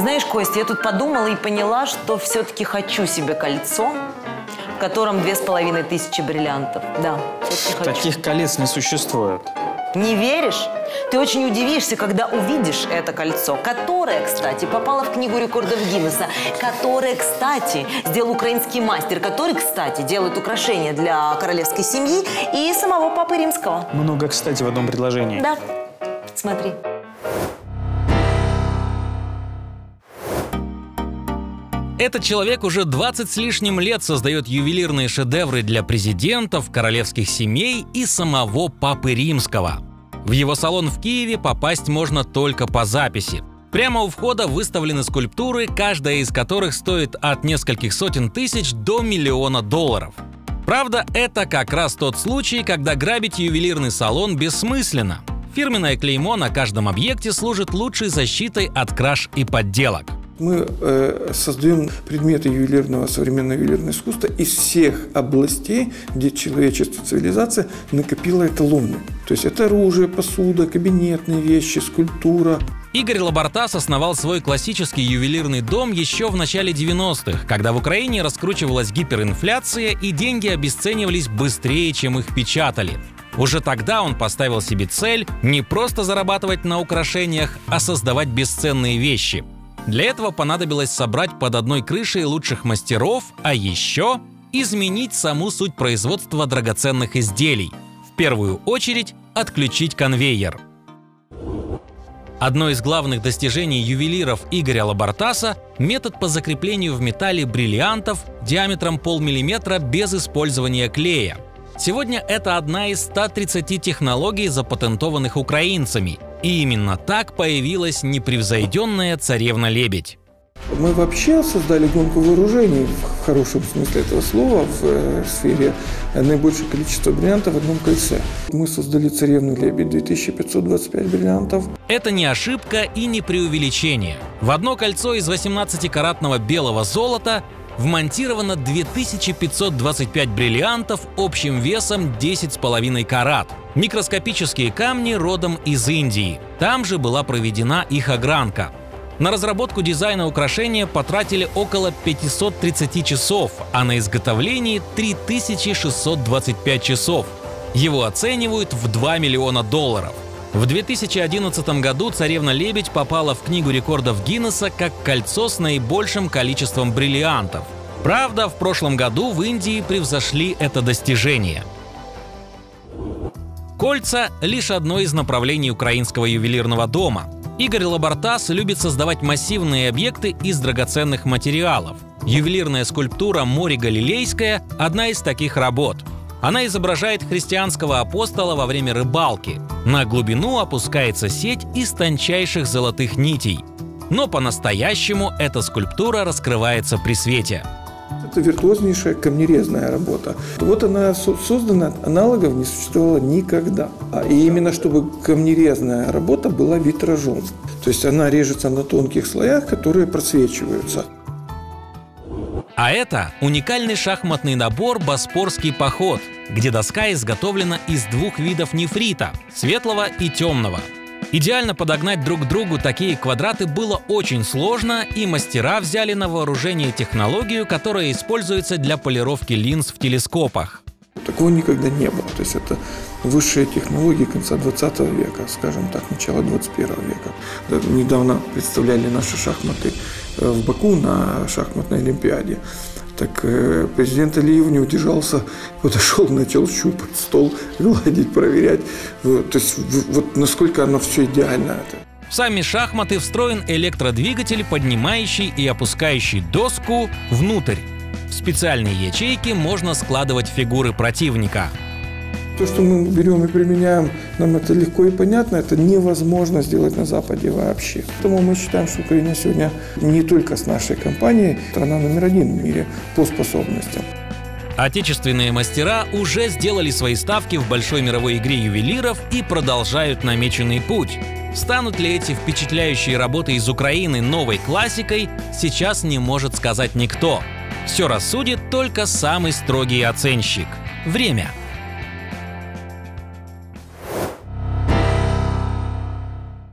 Знаешь, Костя, я тут подумала и поняла, что все-таки хочу себе кольцо, в котором две с половиной тысячи бриллиантов. Да. Таких колец не существует. Не веришь? Ты очень удивишься, когда увидишь это кольцо, которое, кстати, попало в книгу рекордов Гиннесса, которое, кстати, сделал украинский мастер, который, кстати, делает украшения для королевской семьи и самого Папы Римского. Много, кстати, в одном предложении. Да, смотри. Этот человек уже 20 с лишним лет создает ювелирные шедевры для президентов, королевских семей и самого Папы Римского. В его салон в Киеве попасть можно только по записи. Прямо у входа выставлены скульптуры, каждая из которых стоит от нескольких сотен тысяч до миллиона долларов. Правда, это как раз тот случай, когда грабить ювелирный салон бессмысленно. Фирменное клеймо на каждом объекте служит лучшей защитой от краж и подделок. Мы э, создаем предметы ювелирного, современного ювелирного искусства из всех областей, где человечество, цивилизация накопила эталоны. То есть это оружие, посуда, кабинетные вещи, скульптура. Игорь Лабортас основал свой классический ювелирный дом еще в начале 90-х, когда в Украине раскручивалась гиперинфляция и деньги обесценивались быстрее, чем их печатали. Уже тогда он поставил себе цель не просто зарабатывать на украшениях, а создавать бесценные вещи – для этого понадобилось собрать под одной крышей лучших мастеров, а еще изменить саму суть производства драгоценных изделий. В первую очередь отключить конвейер. Одно из главных достижений ювелиров Игоря Лабартаса – метод по закреплению в металле бриллиантов диаметром полмиллиметра без использования клея. Сегодня это одна из 130 технологий, запатентованных украинцами – и именно так появилась непревзойденная царевна-лебедь. Мы вообще создали гонку вооружений в хорошем смысле этого слова в э, сфере наибольшее количество бриллиантов в одном кольце. Мы создали царевну лебедь 2525 бриллиантов. Это не ошибка и не преувеличение. В одно кольцо из 18-каратного белого золота вмонтировано 2525 бриллиантов общим весом 10,5 карат. Микроскопические камни родом из Индии. Там же была проведена их огранка. На разработку дизайна украшения потратили около 530 часов, а на изготовление 3625 часов. Его оценивают в 2 миллиона долларов. В 2011 году царевна-лебедь попала в книгу рекордов Гиннесса как кольцо с наибольшим количеством бриллиантов. Правда, в прошлом году в Индии превзошли это достижение. Кольца – лишь одно из направлений украинского ювелирного дома. Игорь Лабортас любит создавать массивные объекты из драгоценных материалов. Ювелирная скульптура «Море Галилейское» – одна из таких работ – она изображает христианского апостола во время рыбалки. На глубину опускается сеть из тончайших золотых нитей. Но по-настоящему эта скульптура раскрывается при свете. Это виртуознейшая камнерезная работа. Вот она создана, аналогов не существовало никогда. А и именно чтобы камнерезная работа была витражом. То есть она режется на тонких слоях, которые просвечиваются. А это уникальный шахматный набор «Боспорский поход», где доска изготовлена из двух видов нефрита – светлого и темного. Идеально подогнать друг к другу такие квадраты было очень сложно, и мастера взяли на вооружение технологию, которая используется для полировки линз в телескопах. Такого никогда не было. То есть это высшие технологии конца 20 века, скажем так, начала 21 века. Недавно представляли наши шахматы э, в Баку на шахматной олимпиаде. Так э, президент Алиев не удержался, подошел, начал щупать стол, гладить, проверять. То есть вот насколько оно все идеально. В сами шахматы встроен электродвигатель, поднимающий и опускающий доску внутрь. В специальные ячейки можно складывать фигуры противника. То, что мы берем и применяем, нам это легко и понятно, это невозможно сделать на Западе вообще. Поэтому мы считаем, что Украина сегодня не только с нашей компанией, страна номер один в мире по способностям. Отечественные мастера уже сделали свои ставки в большой мировой игре ювелиров и продолжают намеченный путь. Станут ли эти впечатляющие работы из Украины новой классикой, сейчас не может сказать никто. Все рассудит только самый строгий оценщик – время –